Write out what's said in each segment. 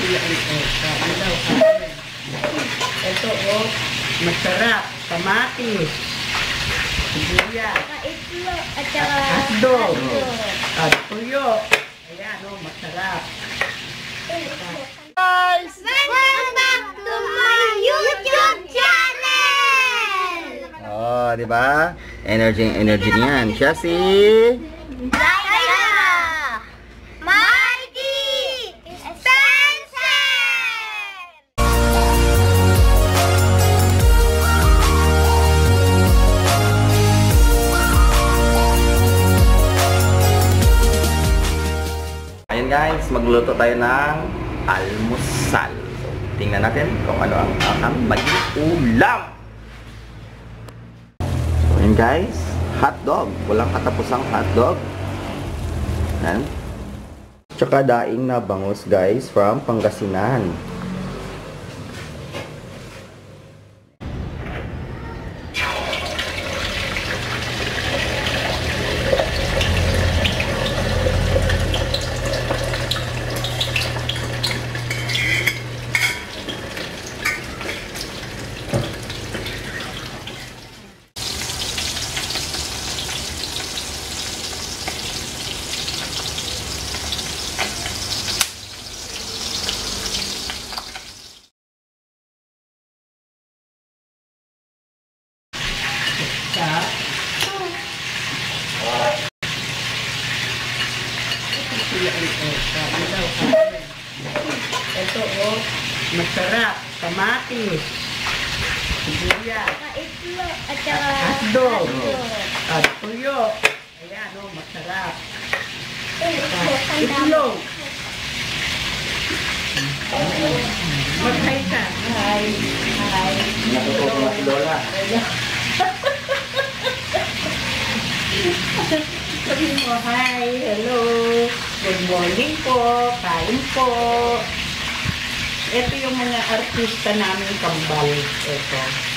sila ito. Kain daw, kain. Ito, oh, masarap. Kamatis. Sibuyas. Itlog at saka Hotdog. At tuyo. Ayan, oh, masarap. Guys! Welcome back to my YouTube channel! Oh, di ba? Energy energy niyan. Siya si! Magluto tayo ng almusal. Tingnan natin kung ano ang ang maging ulam. So, ayun guys, hotdog. Walang katapusang hotdog. Yan. Tsaka daing na bangus guys from Pangasinan. Sa sila ito. Kain daw, kain. Ito, oh, masarap. Kamatis. Sibuyas. Itlog at saka Hotdog. At tuyo. Ayan, oh, masarap. Itlog. Mag-hi ka. Hi. Hi. Natututo na si Lola. Sabi mo, hi, hello, good morning po, kain po. Ito yung mga artista namin kambal. Ito.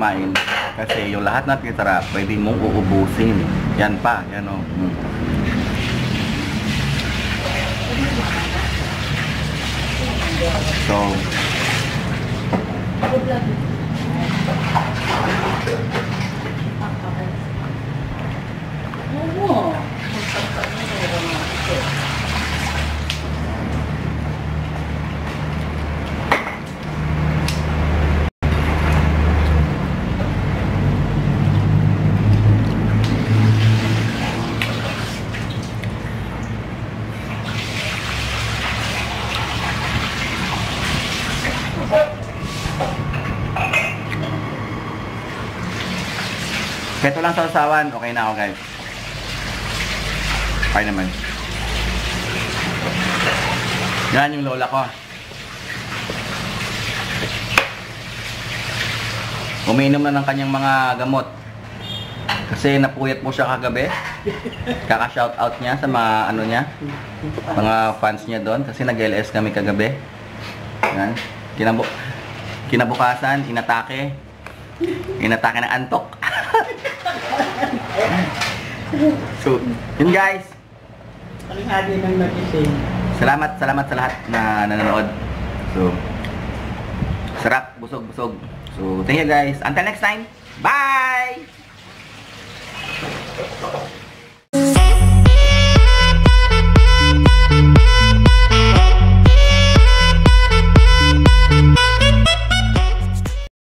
Kumain. Kasi yung lahat na pinitara, pwede mong uubusin. Yan pa, yan o. Mm. So, Oo. Walang sausawan, okay na ako guys. Okay naman. Yan yung lola ko. Umiinom na ng kanyang mga gamot. Kasi napuyat po siya kagabi. Kaka-shout out niya sa mga ano niya, mga fans niya doon kasi nag-LS kami kagabi. Yan. Kinabu kinabukasan, inatake. Inatake ng antok. so, yun guys. Ang hali ng nagising. Salamat, salamat sa lahat na nanonood. So, sarap, busog, busog. So, thank you guys. Until next time, bye!